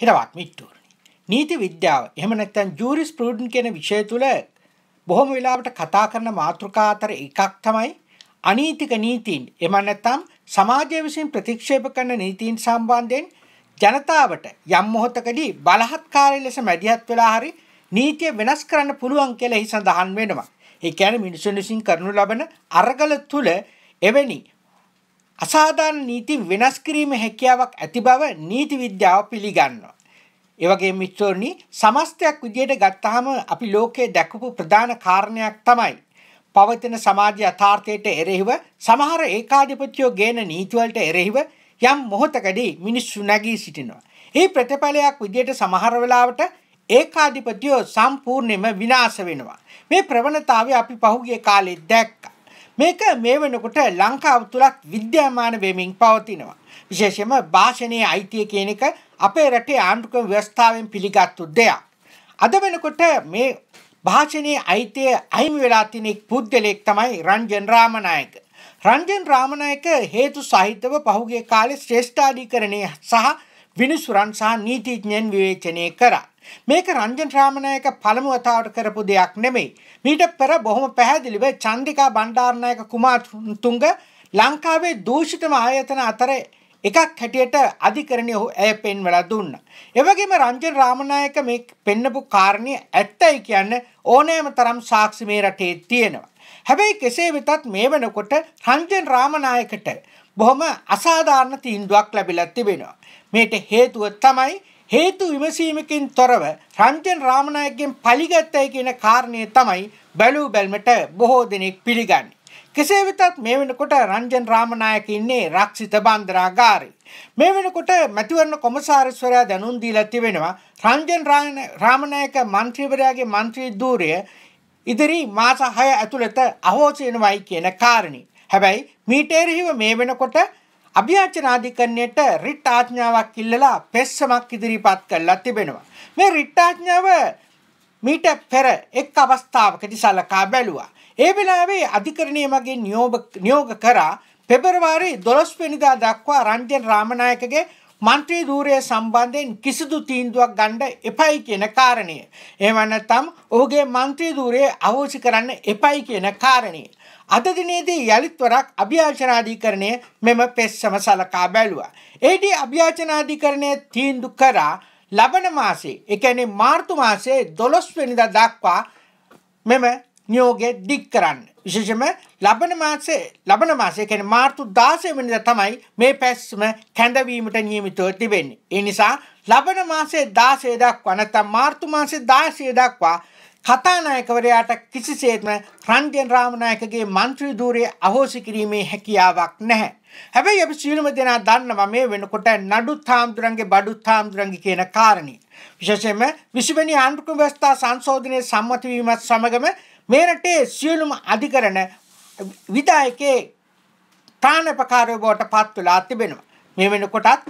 හිරවත් මිට්ටුවරණි. නීති විද්‍යාව එහෙම නැත්නම් ජූරිස් ප්‍රූඩන් කියන විෂය තුල බොහොම වෙලාවට කතා කරන මාතෘකා අතර එකක් තමයි අනීතික නීතීන්. එහෙම නැත්නම් සමාජය විසින් ප්‍රතික්ෂේප කරන නීතීන් සම්බන්ධයෙන් ජනතාවට යම් මොහොතකදී බලහත්කාරී ලෙස මැදිහත් වෙලා හරි නීතිය වෙනස් කරන්න පුළුවන් කියලා එහි සඳහන් වෙනවා. ඒ කියන්නේ මිනිසුන් විසින් කරනු ලබන අරගල තුල එවැනි අසාධාරණ නීති වෙනස් කිරීමේ හැකියාවක් ඇති බව නීති විද්‍යාව පිළිගන්නවා. ඒ වගේම මිත්‍රෝනි සමස්තයක් විදියට ගත්තාම අපි ලෝකයේ දැකපු ප්‍රධාන කාරණයක් තමයි පවතින සමාජ යථාර්ථයට එරෙහිව සමහර ඒකාධිපත්‍යෝ ගේන නීතිවලට එරෙහිව යම් මොහොතකදී මිනිස්සු නැගී සිටිනවා. ඒ ප්‍රතිඵලයක් විදියට සමහර වෙලාවට ඒකාධිපතියෝ සම්පූර්ණයෙන්ම විනාශ වෙනවා. මේ ප්‍රවණතාවය අපි පහුගිය කාලේ දැක්කා. මේක මේ වෙනකොට ලංකාව තුලත් විද්‍යාමාන වෙමින් පවතිනවා. විශේෂයෙන්ම භාෂණයේ අයිතිය කියන එක අපේ රටේ ආණ්ඩුක්‍රම ව්‍යවස්ථාවෙන් පිළිගත්තු දෙයක්. අද වෙනකොට මේ භාෂණයේ අයිතිය අහිමි වෙලා තියෙන පුද්ගලයෙක් තමයි රංජන් රාමනායක. රංජන් රාමනායක හේතු සහිතව පහුගිය කාලේ ශ්‍රේෂ්ඨාධිකරණය සහ විනිසුරන් සහ නීතිඥයන් විවේචනය කරා. මේක රංජන් රාමනායක පළමු වතාවට කරපු දෙයක් නෙමෙයි. මීට පෙර බොහොම පැහැදිලිව චන්දිකා බණ්ඩාරනායක කුමාරතුංග ලංකාවේ දූෂිතම ආයතන අතර එකක් හැටියට අධිකරණය ඔහු ඇය පෙන්වලා දුන්නා. ඒ වගේම රංජන් රාමනායක මේ පෙන්නපු කාරණේ ඇත්තයි කියන්න ඕනෑම තරම් සාක්ෂි මේ රටේ තියෙනවා. හැබැයි කෙසේ වෙතත් මේ වෙනකොට රංජන් රාමනායකට බොහොම අසාධාරණ තීන්දුවක් ලැබිලා තිබෙනවා. මේට හේතුව තමයි හේතු විමසීමකින් තොරව රන්ජන් රාමනායකගෙන් පලිගත්තයි කියන කාරණය තමයි බැලූ බැල්මට බොහෝ දෙනෙක් පිළිගන්නේ. කෙසේ වෙතත් මේ වෙනකොට රන්ජන් රාමනායක ඉන්නේ රක්ෂිත බන්දරාගාරේ. මේ වෙනකොට මැතිවරණ කොමසාරිස්වරයා දැනුම් දීලා තිබෙනවා රන්ජන් රාමනායක മന്ത്രിවරයාගේ മന്ത്രി ධූරය ඉදිරි මාස 6 ඇතුළත අහෝසි වෙනවයි කියන කාරණේ. හැබැයි මීට එරෙහිව මේ වෙනකොට අභ්‍යාචනාධිකරණයට රිට් ආඥාවක් ඉල්ලලා පෙස්සමක් ඉදිරිපත් කරලා තිබෙනවා. මේ රිට් ආඥාව මීට පෙර එක් අවස්ථාවකදී සලකා බැලුවා. ඒ වෙලාවේ අධිකරණය මගින් නියෝග කරා පෙබරවාරි 12 වෙනිදා දක්වා රංජන් රාමනායකගේ මන්ත්‍රී ධූරය සම්බන්ධයෙන් කිසිදු තීන්දුවක් ගන්න එපයි කියන කාරණය. එහෙම නැත්නම් ඔහුගේ මන්ත්‍රී ධූරය අහෝසි කරන්න එපයි කියන කාරණය. අද දිනේදී යලිත් වරක් අභ්‍යාචනාධිකරණය මෙම පෙස්සම සලකා බැලුවා. ඒදී අභ්‍යාචනාධිකරණය තීන්දුව කරා ලබන මාසේ, ඒ කියන්නේ මාර්තු මාසේ 12 වෙනිදා දක්වා මෙම නියෝගය දික් කරන්න. විශේෂයෙන්ම ලබන මාසේ ලබන මාසේ කියන්නේ මාර්තු 16 වෙනිදා තමයි මේ පැස්සම කැඳවීමට නියමිතව තිබෙන්නේ. ඒ නිසා ලබන මාසේ 16 දක්වා නැත්නම් මාර්තු මාසේ 16 දක්වා කතානායකවරයාට කිසිසේත්ම රන්ජන් රාමනායකගේ මන්ත්‍රී ධූරය අහෝසි කිරීමේ හැකියාවක් නැහැ. හැබැයි අපි සියලුම දෙනා දන්නවා මේ වෙනකොට නඩු තාම්දුරන්ගේ බඩු තාම්දුරන්ගේ කියන කාරණේ. විශේෂයෙන්ම විශ්වවෙනි ආණ්ඩුක්‍රම ව්‍යවස්ථා සංශෝධනයේ සම්මත වීමත් සමගම මේ රටේ සියලුම අධිකරණ විධායකේ ප්‍රාණපකාරය බවට පත් වෙලා තිබෙනවා. මේ වෙනකොටත්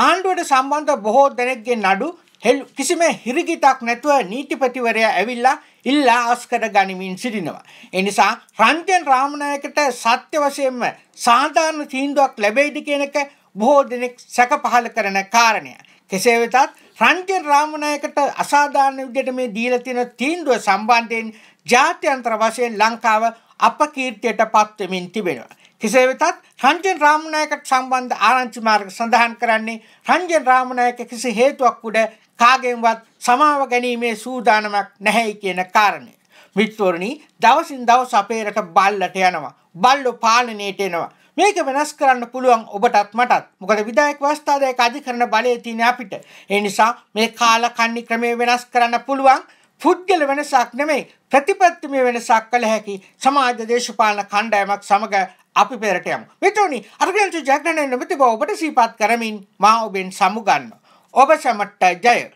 ආණ්ඩුවට සම්බන්ධ බොහෝ දෙනෙක්ගේ නඩු කිසිම හිරිගිතක් නැතුව නීතිපතිවරයා ඇවිල්ලා ඉල්ලා ආස්කර ගනිමින් සිටිනවා. ඒ නිසා රංජන් රාමනායකට සත්‍ය වශයෙන්ම සාධාරණ තීන්දුවක් ලැබෙයිද කියන එක බොහෝ දෙනෙක් සැක පහල කරන කාරණය. කෙසේ වෙතත් රංජන් රාමනායකට අසාධාරණ විදිහට මේ දීලා තියෙන තීන්දුව සම්බන්ධයෙන් ජාත්‍යන්තර වශයෙන් ලංකාව අපකීර්තියට පත් වෙමින් තිබෙනවා. කෙසේ වෙතත් රංජන් රාමනායකට සම්බන්ධ ආරංචි මාර්ග සඳහන් කරන්නේ රංජන් රාමනායක කිසි හේතුවක් උඩ කාගෙන්වත් සමාව ගැනීමේ සූදානමක් නැහැයි කියන කාරණය. මිත්‍රෝරණි දවසින් දවස අපේ රට බල්ලට යනවා. බල්ලෝ පාලනයට එනවා. මේක වෙනස් කරන්න පුළුවන් ඔබටත් මටත්. මොකද විධායක ව්‍යවස්ථාදායක අධිකරණ බලය තියෙන අපිට. ඒ නිසා මේ කාලකන්ණි ක්‍රමය වෙනස් කරන්න පුළුවන්. පුද්ගල වෙනසක් නෙමෙයි ප්‍රතිපත්තිමය වෙනසක් කළ හැකි සමාජ දේශපාලන කණ්ඩායමක් සමග අපි පෙරට යමු. මිත්‍රෝනි අර්ගන්තු ජයග්‍රහණය නොමැති බව ඔබට සිහිපත් කරමින් මා ඔබෙන් සමුගන්නවා. ඔබ සැමට ජය